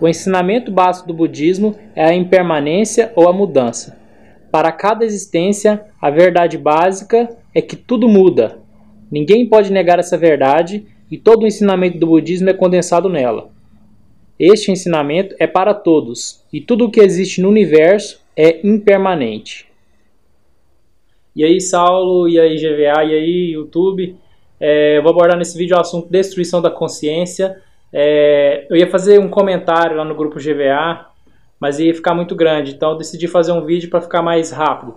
O ensinamento básico do budismo é a impermanência ou a mudança. Para cada existência, a verdade básica é que tudo muda. Ninguém pode negar essa verdade e todo o ensinamento do budismo é condensado nela. Este ensinamento é para todos e tudo o que existe no universo é impermanente. E aí, Saulo, e aí, GVA, e aí, YouTube. É, eu vou abordar nesse vídeo o assunto destruição da consciência. É, eu ia fazer um comentário lá no grupo GVA, mas ia ficar muito grande, então decidi fazer um vídeo para ficar mais rápido.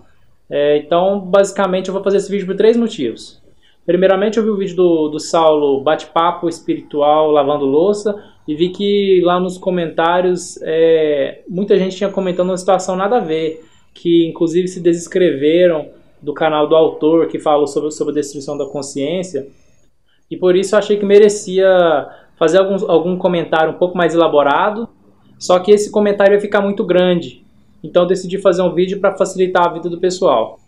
É, então, basicamente, eu vou fazer esse vídeo por três motivos. Primeiramente, eu vi o vídeo do, do Saulo Bate-Papo Espiritual Lavando Louça e vi que lá nos comentários é, muita gente tinha comentando uma situação nada a ver, que inclusive se desescreveram do canal do autor que falou sobre, sobre a destruição da consciência. E por isso eu achei que merecia fazer algum, algum comentário um pouco mais elaborado, só que esse comentário ia ficar muito grande. Então eu decidi fazer um vídeo para facilitar a vida do pessoal.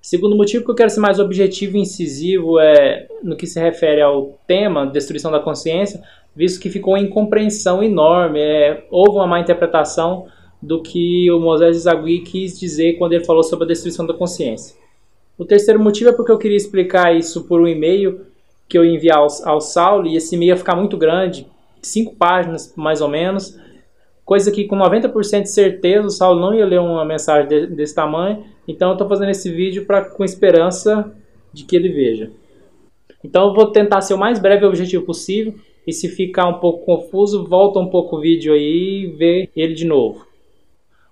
Segundo motivo que eu quero ser mais objetivo e incisivo é no que se refere ao tema destruição da consciência, visto que ficou uma incompreensão enorme, é, houve uma má interpretação do que o Moisés Zagui quis dizer quando ele falou sobre a destruição da consciência. O terceiro motivo é porque eu queria explicar isso por um e-mail que eu enviar ao, ao Saulo, e esse e-mail ia ficar muito grande, cinco páginas mais ou menos, coisa que com 90% de certeza o Saulo não ia ler uma mensagem de, desse tamanho, então eu estou fazendo esse vídeo pra, com esperança de que ele veja. Então eu vou tentar ser o mais breve e objetivo possível, e se ficar um pouco confuso, volta um pouco o vídeo aí e vê ele de novo.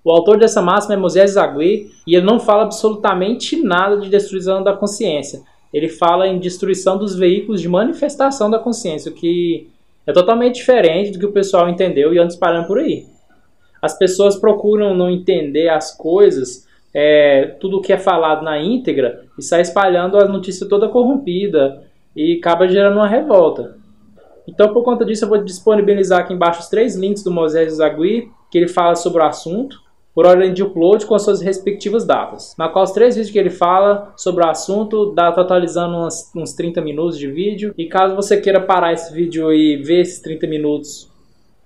O autor dessa máxima é Moisés Zagui e ele não fala absolutamente nada de destruição da consciência. Ele fala em destruição dos veículos de manifestação da consciência, o que é totalmente diferente do que o pessoal entendeu e anda espalhando por aí. As pessoas procuram não entender as coisas, é, tudo o que é falado na íntegra, e sai espalhando a notícia toda corrompida e acaba gerando uma revolta. Então, por conta disso, eu vou disponibilizar aqui embaixo os três links do Moisés Zagui, que ele fala sobre o assunto por ordem de upload com as suas respectivas datas. Na qual os três vídeos que ele fala sobre o assunto dá totalizando uns, uns 30 minutos de vídeo. E caso você queira parar esse vídeo e ver esses 30 minutos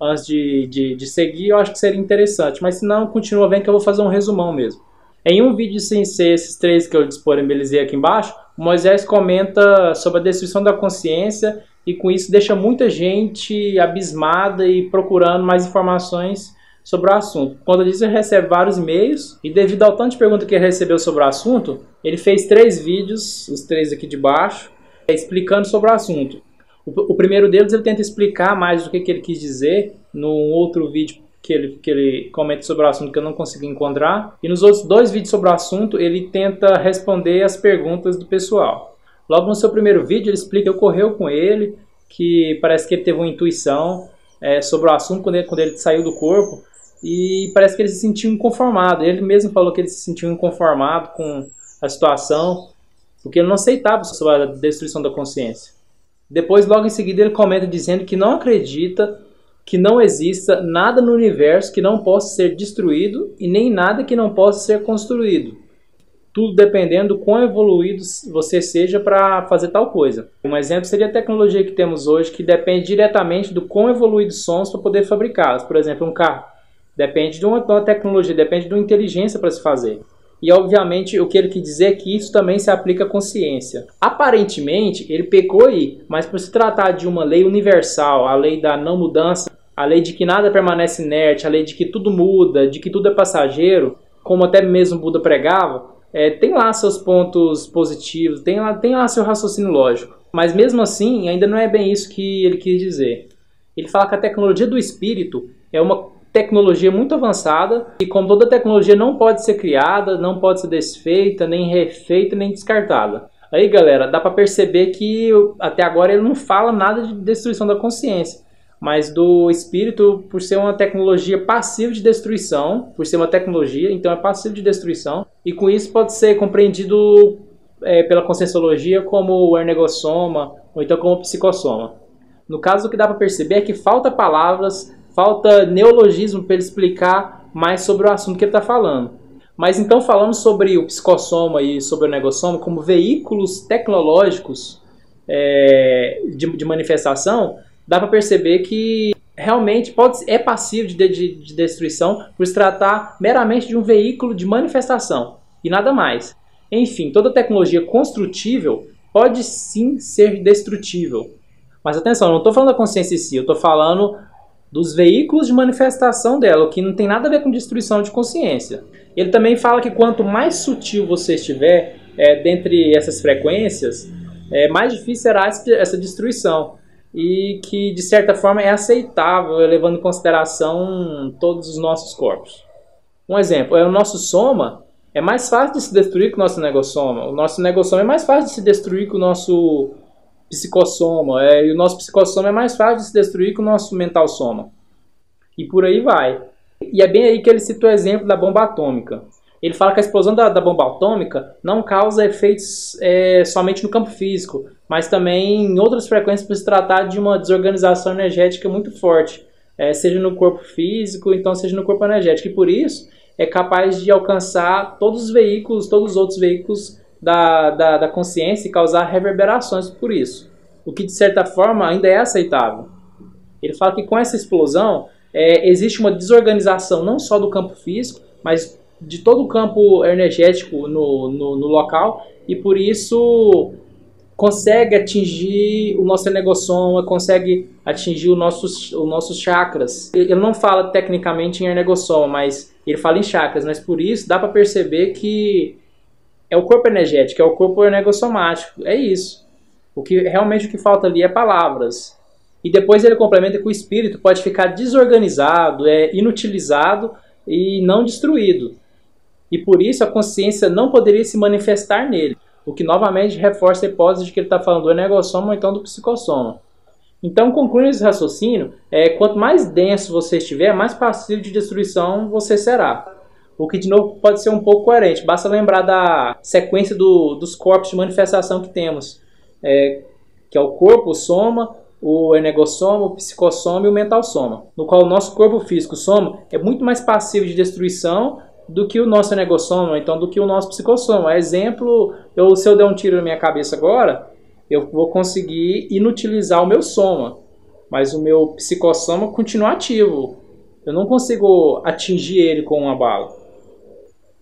antes de, de, de seguir, eu acho que seria interessante. Mas se não, continua vendo que eu vou fazer um resumão mesmo. Em um vídeo sem ser esses três que eu disponibilizei aqui embaixo, Moisés comenta sobre a destruição da consciência e com isso deixa muita gente abismada e procurando mais informações sobre o assunto. Quando disso, ele recebe vários e-mails e devido ao tanto de perguntas que ele recebeu sobre o assunto, ele fez três vídeos, os três aqui de baixo, explicando sobre o assunto. O, o primeiro deles ele tenta explicar mais do que, que ele quis dizer num outro vídeo que ele, que ele comenta sobre o assunto que eu não consegui encontrar. E nos outros dois vídeos sobre o assunto, ele tenta responder as perguntas do pessoal. Logo no seu primeiro vídeo, ele explica o que ocorreu com ele, que parece que ele teve uma intuição é, sobre o assunto quando ele, quando ele saiu do corpo e parece que ele se sentiu inconformado. Ele mesmo falou que ele se sentiu inconformado com a situação, porque ele não aceitava sobre a destruição da consciência. Depois, logo em seguida, ele comenta dizendo que não acredita que não exista nada no universo que não possa ser destruído e nem nada que não possa ser construído. Tudo dependendo do quão evoluído você seja para fazer tal coisa. Um exemplo seria a tecnologia que temos hoje, que depende diretamente do quão evoluídos somos para poder fabricá-las. Por exemplo, um carro. Depende de uma, tecnologia, depende de uma inteligência para se fazer. E obviamente o que ele quer dizer é que isso também se aplica à consciência. Aparentemente, ele pecou aí, mas por se tratar de uma lei universal, a lei da não mudança, a lei de que nada permanece inerte, a lei de que tudo muda, de que tudo é passageiro, como até mesmo Buda pregava, é, tem lá seus pontos positivos, tem lá, tem lá seu raciocínio lógico. Mas mesmo assim, ainda não é bem isso que ele quis dizer. Ele fala que a tecnologia do espírito é uma tecnologia muito avançada e como toda tecnologia não pode ser criada, não pode ser desfeita, nem refeita, nem descartada. Aí, galera, dá para perceber que até agora ele não fala nada de destruição da consciência, mas do espírito por ser uma tecnologia passiva de destruição, por ser uma tecnologia, então é passivo de destruição, e com isso pode ser compreendido é, pela conscienciologia como o ernegossoma ou então como psicossoma. No caso, o que dá para perceber é que falta palavras falta neologismo para ele explicar mais sobre o assunto que ele está falando. Mas então falando sobre o psicossoma e sobre o negossoma como veículos tecnológicos é, de, de, manifestação, dá para perceber que realmente pode, é passivo de, de, de destruição por se tratar meramente de um veículo de manifestação e nada mais. Enfim, toda tecnologia construtível pode sim ser destrutível. Mas atenção, eu não estou falando da consciência em si, eu estou falando dos veículos de manifestação dela, o que não tem nada a ver com destruição de consciência. Ele também fala que quanto mais sutil você estiver é, dentre essas frequências, é, mais difícil será essa destruição. E que, de certa forma, é aceitável, levando em consideração todos os nossos corpos. Um exemplo, é o nosso soma é mais fácil de se destruir que o nosso negossoma. O nosso negossoma é mais fácil de se destruir que o nosso psicossoma. É, e o nosso psicossoma é mais fácil de se destruir que o nosso mental soma. E por aí vai. E é bem aí que ele cita o exemplo da bomba atômica. Ele fala que a explosão da, da bomba atômica não causa efeitos é, somente no campo físico, mas também em outras frequências por se tratar de uma desorganização energética muito forte, é, seja no corpo físico, então seja no corpo energético. E por isso é capaz de alcançar todos os veículos, todos os outros veículos da, da, da consciência e causar reverberações por isso. O que de certa forma ainda é aceitável. Ele fala que com essa explosão é, existe uma desorganização não só do campo físico, mas de todo o campo energético no, no, no local e por isso consegue atingir o nosso energossoma, consegue atingir os nossos, os nossos chakras. Ele não fala tecnicamente em energossoma, mas ele fala em chakras, mas por isso dá para perceber que é o corpo energético, é o corpo energossomático, é isso. O que realmente o que falta ali é palavras. E depois ele complementa que o espírito pode ficar desorganizado, é inutilizado e não destruído. E por isso a consciência não poderia se manifestar nele, o que novamente reforça a hipótese de que ele está falando do energossoma ou então do psicossoma. Então, concluindo esse raciocínio, é, quanto mais denso você estiver, mais passivo de destruição você será. O que, de novo, pode ser um pouco coerente. Basta lembrar da sequência do, dos corpos de manifestação que temos, é, que é o corpo, o soma, o energossoma, o psicossoma e o mental soma, no qual o nosso corpo físico soma é muito mais passivo de destruição do que o nosso energossoma, então do que o nosso psicossoma. Exemplo, eu, se eu der um tiro na minha cabeça agora, eu vou conseguir inutilizar o meu soma, mas o meu psicossoma continua ativo. Eu não consigo atingir ele com uma bala.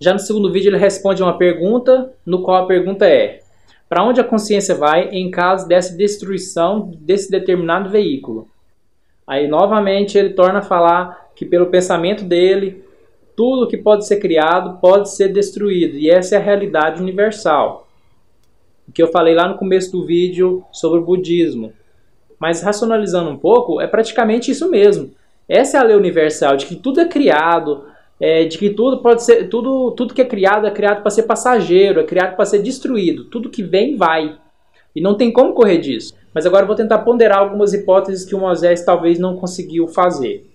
Já no segundo vídeo ele responde uma pergunta, no qual a pergunta é: para onde a consciência vai em caso dessa destruição desse determinado veículo? Aí novamente ele torna a falar que pelo pensamento dele, tudo que pode ser criado pode ser destruído, e essa é a realidade universal. O que eu falei lá no começo do vídeo sobre o budismo. Mas racionalizando um pouco, é praticamente isso mesmo. Essa é a lei universal de que tudo é criado, é, de que tudo pode ser, tudo, tudo que é criado é criado para ser passageiro, é criado para ser destruído. Tudo que vem vai. E não tem como correr disso. Mas agora vou tentar ponderar algumas hipóteses que o Moisés talvez não conseguiu fazer.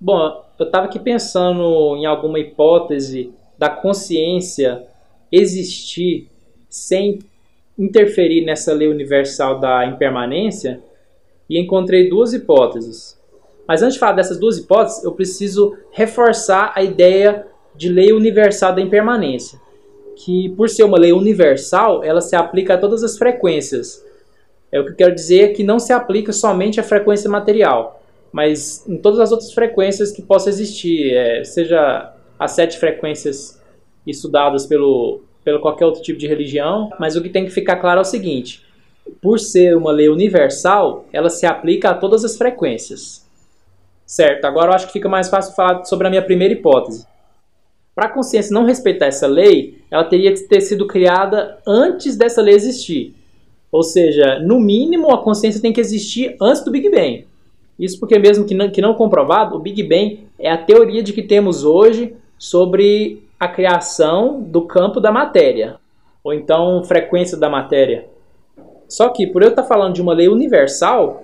Bom, eu estava aqui pensando em alguma hipótese da consciência existir sem interferir nessa lei universal da impermanência e encontrei duas hipóteses. Mas antes de falar dessas duas hipóteses, eu preciso reforçar a ideia de lei universal da impermanência, que por ser uma lei universal, ela se aplica a todas as frequências. É o que eu quero dizer que não se aplica somente à frequência material, mas em todas as outras frequências que possam existir, é, seja as sete frequências estudadas pelo, pelo qualquer outro tipo de religião, mas o que tem que ficar claro é o seguinte: por ser uma lei universal, ela se aplica a todas as frequências. Certo, agora eu acho que fica mais fácil falar sobre a minha primeira hipótese. Para a consciência não respeitar essa lei, ela teria que ter sido criada antes dessa lei existir. Ou seja, no mínimo a consciência tem que existir antes do Big Bang. Isso porque, mesmo que não, que não comprovado, o Big Bang é a teoria de que temos hoje sobre a criação do campo da matéria, ou então frequência da matéria. Só que, por eu estar falando de uma lei universal,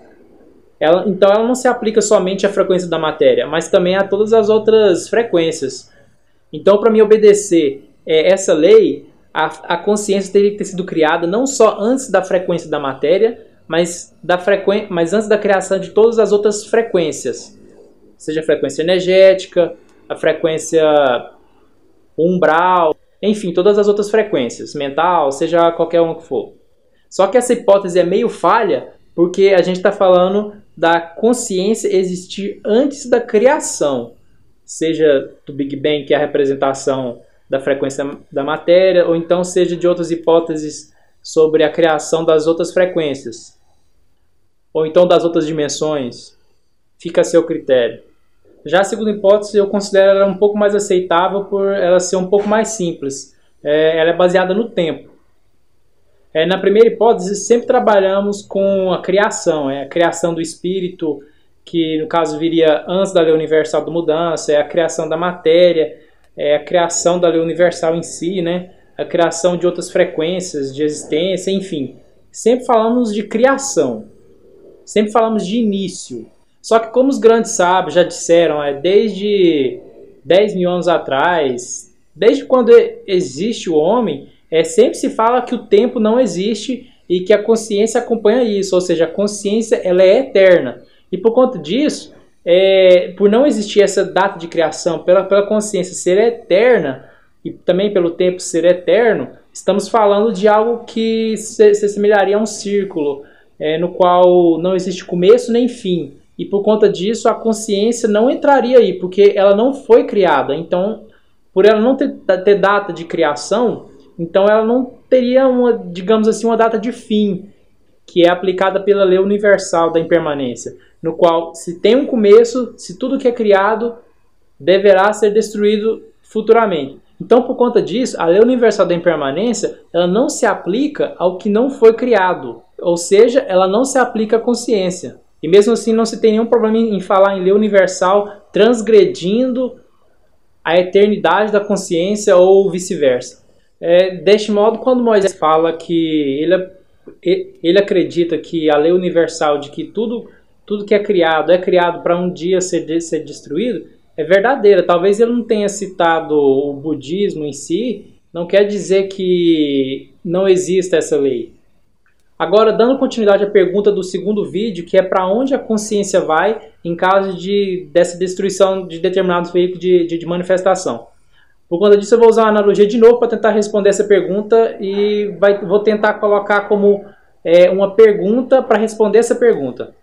ela, então ela não se aplica somente à frequência da matéria, mas também a todas as outras frequências. Então, para me obedecer é, essa lei, a, a consciência teria que ter sido criada não só antes da frequência da matéria, mas, da mas antes da criação de todas as outras frequências. Seja a frequência energética, a frequência umbral, enfim, todas as outras frequências, mental, seja qualquer uma que for. Só que essa hipótese é meio falha porque a gente está falando da consciência existir antes da criação, seja do Big Bang, que é a representação da frequência da matéria, ou então seja de outras hipóteses sobre a criação das outras frequências, ou então das outras dimensões, fica a seu critério. Já a segunda hipótese eu considero ela um pouco mais aceitável por ela ser um pouco mais simples. É, ela é baseada no tempo. É, na primeira hipótese, sempre trabalhamos com a criação, é a criação do espírito, que no caso viria antes da lei universal da mudança, é a criação da matéria, é a criação da lei universal em si, né? a criação de outras frequências de existência, enfim. Sempre falamos de criação, sempre falamos de início. Só que, como os grandes sábios já disseram, é, desde 10 mil anos atrás, desde quando existe o homem, é, sempre se fala que o tempo não existe e que a consciência acompanha isso, ou seja, a consciência ela é eterna. E por conta disso, é, por não existir essa data de criação, pela, pela consciência ser eterna e também pelo tempo ser eterno, estamos falando de algo que se, se assemelharia a um círculo, é, no qual não existe começo nem fim. E por conta disso, a consciência não entraria aí, porque ela não foi criada. Então, por ela não ter, ter data de criação, então ela não teria uma, digamos assim, uma data de fim, que é aplicada pela lei universal da impermanência, no qual se tem um começo, se tudo que é criado deverá ser destruído futuramente. Então, por conta disso, a lei universal da impermanência, ela não se aplica ao que não foi criado, ou seja, ela não se aplica à consciência. E mesmo assim, não se tem nenhum problema em falar em lei universal transgredindo a eternidade da consciência ou vice-versa. É, deste modo, quando Moisés fala que ele, ele acredita que a lei universal de que tudo, tudo que é criado é criado para um dia ser, ser destruído, é verdadeira. Talvez ele não tenha citado o budismo em si, não quer dizer que não exista essa lei. Agora, dando continuidade à pergunta do segundo vídeo, que é para onde a consciência vai em caso de, dessa destruição de determinados veículos de, de, de manifestação. Por conta disso, eu vou usar uma analogia de novo para tentar responder essa pergunta e vai, vou tentar colocar como é, uma pergunta para responder essa pergunta.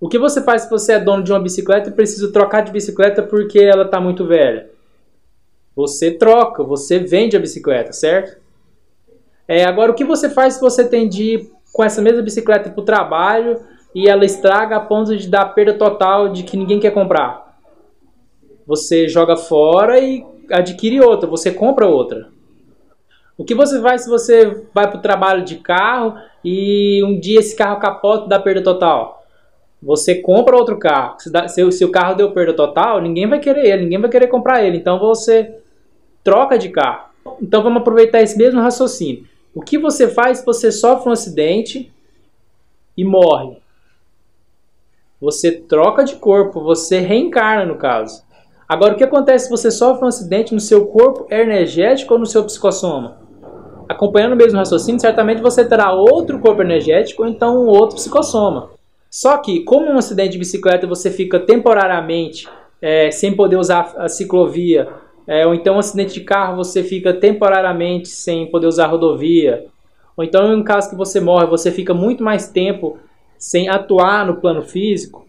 O que você faz se você é dono de uma bicicleta e precisa trocar de bicicleta porque ela está muito velha? Você troca, você vende a bicicleta, certo? É, agora, o que você faz se você tem de ir com essa mesma bicicleta para o trabalho e ela estraga a ponto de dar perda total de que ninguém quer comprar? Você joga fora e adquire outra, você compra outra. O que você faz se você vai para o trabalho de carro e um dia esse carro capota dá perda total? Você compra outro carro. Se, dá, se, se, o carro deu perda total, ninguém vai querer ele, ninguém vai querer comprar ele. Então você troca de carro. Então vamos aproveitar esse mesmo raciocínio. O que você faz se você sofre um acidente e morre? Você troca de corpo, você reencarna no caso. Agora, o que acontece se você sofre um acidente no seu corpo energético ou no seu psicossoma? Acompanhando o mesmo raciocínio, certamente você terá outro corpo energético ou então um outro psicossoma. Só que, como um acidente de bicicleta você fica temporariamente é, sem poder usar a ciclovia, é, ou então um acidente de carro você fica temporariamente sem poder usar a rodovia, ou então em um caso que você morre, você fica muito mais tempo sem atuar no plano físico,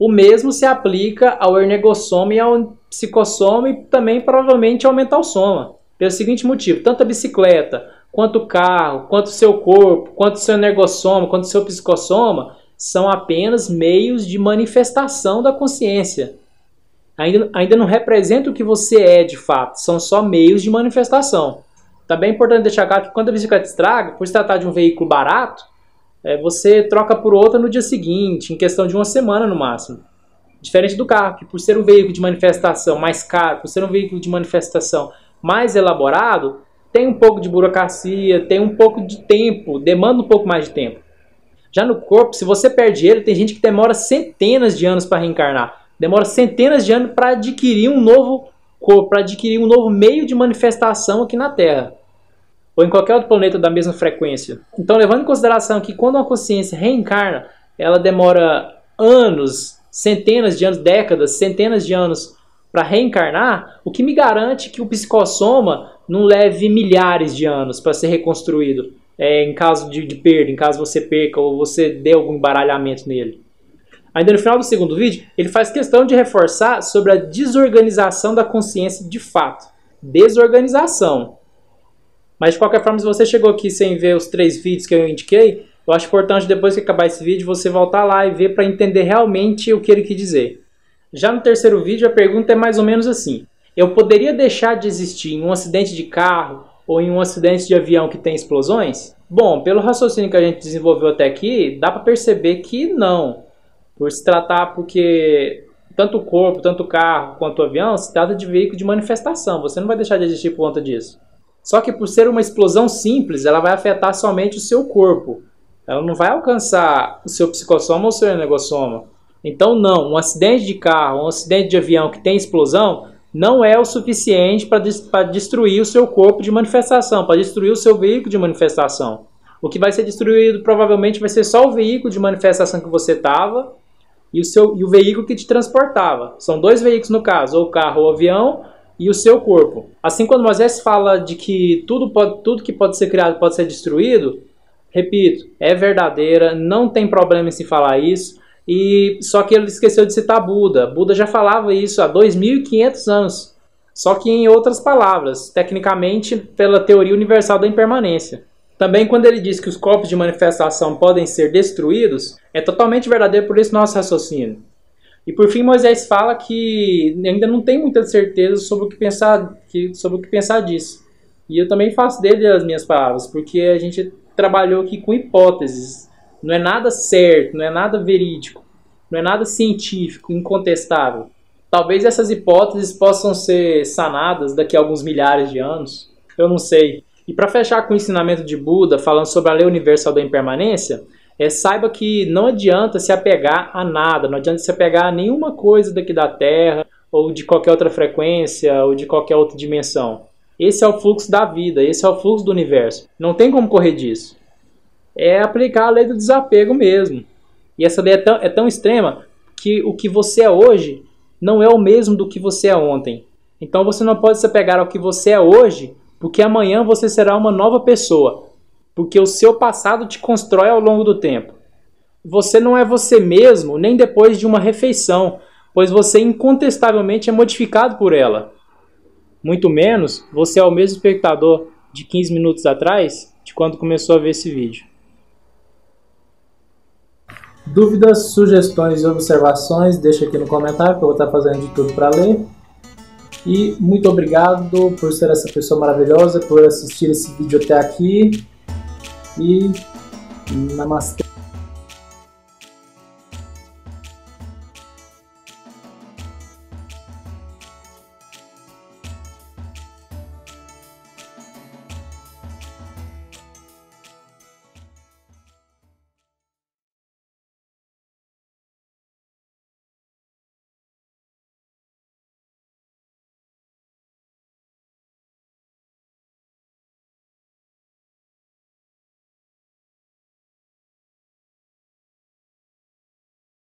o mesmo se aplica ao ernegossoma e ao psicossoma e também provavelmente ao mental soma. Pelo seguinte motivo, tanto a bicicleta, quanto o carro, quanto o seu corpo, quanto o seu ernegossoma, quanto o seu psicossoma, são apenas meios de manifestação da consciência. Ainda, ainda não representa o que você é de fato, são só meios de manifestação. Também é importante deixar claro que quando a bicicleta estraga, por se tratar de um veículo barato, é, você troca por outra no dia seguinte, em questão de uma semana no máximo. Diferente do carro, que por ser um veículo de manifestação mais caro, por ser um veículo de manifestação mais elaborado, tem um pouco de burocracia, tem um pouco de tempo, demanda um pouco mais de tempo. Já no corpo, se você perde ele, tem gente que demora centenas de anos para reencarnar. Demora centenas de anos para adquirir um novo corpo, para adquirir um novo meio de manifestação aqui na Terra ou em qualquer outro planeta da mesma frequência. Então, levando em consideração que quando uma consciência reencarna, ela demora anos, centenas de anos, décadas, centenas de anos para reencarnar, o que me garante que o psicossoma não leve milhares de anos para ser reconstruído é, em caso de, de, perda, em caso você perca ou você dê algum embaralhamento nele. Ainda no final do segundo vídeo, ele faz questão de reforçar sobre a desorganização da consciência de fato. Desorganização. Mas de qualquer forma, se você chegou aqui sem ver os três vídeos que eu indiquei, eu acho importante depois que acabar esse vídeo você voltar lá e ver para entender realmente o que ele quis dizer. Já no terceiro vídeo, a pergunta é mais ou menos assim: Eu poderia deixar de existir em um acidente de carro ou em um acidente de avião que tem explosões? Bom, pelo raciocínio que a gente desenvolveu até aqui, dá para perceber que não. Por se tratar, porque tanto o corpo, tanto o carro quanto o avião se trata de veículo de manifestação. Você não vai deixar de existir por conta disso. Só que por ser uma explosão simples, ela vai afetar somente o seu corpo. Ela não vai alcançar o seu psicossoma ou o seu energossoma. Então, não, um acidente de carro, um acidente de avião que tem explosão, não é o suficiente para destruir o seu corpo de manifestação, para destruir o seu veículo de manifestação. O que vai ser destruído provavelmente vai ser só o veículo de manifestação que você estava e o, e o veículo que te transportava. São dois veículos no caso, ou o carro ou o avião, e o seu corpo. Assim, quando Moisés fala de que tudo, pode, tudo que pode ser criado pode ser destruído, repito, é verdadeira, não tem problema em se falar isso. E só que ele esqueceu de citar Buda. Buda já falava isso há 2500 anos. Só que em outras palavras, tecnicamente pela teoria universal da impermanência. Também quando ele diz que os corpos de manifestação podem ser destruídos, é totalmente verdadeiro por esse nosso raciocínio. E por fim, Moisés fala que ainda não tem muita certeza sobre o que pensar, sobre o que pensar disso. E eu também faço dele as minhas palavras, porque a gente trabalhou aqui com hipóteses. Não é nada certo, não é nada verídico, não é nada científico, incontestável. Talvez essas hipóteses possam ser sanadas daqui a alguns milhares de anos, eu não sei. E para fechar com o ensinamento de Buda, falando sobre a lei universal da impermanência, é, saiba que não adianta se apegar a nada, não adianta se apegar a nenhuma coisa daqui da Terra, ou de qualquer outra frequência, ou de qualquer outra dimensão. Esse é o fluxo da vida, esse é o fluxo do universo. Não tem como correr disso. É aplicar a lei do desapego mesmo. E essa lei é tão, é tão extrema que o que você é hoje não é o mesmo do que você é ontem. Então você não pode se apegar ao que você é hoje, porque amanhã você será uma nova pessoa porque o seu passado te constrói ao longo do tempo. Você não é você mesmo nem depois de uma refeição, pois você incontestavelmente é modificado por ela. Muito menos você é o mesmo espectador de 15 minutos atrás, de quando começou a ver esse vídeo. Dúvidas, sugestões e observações, deixa aqui no comentário que eu vou estar fazendo de tudo para ler. E muito obrigado por ser essa pessoa maravilhosa, por assistir esse vídeo até aqui e namastê.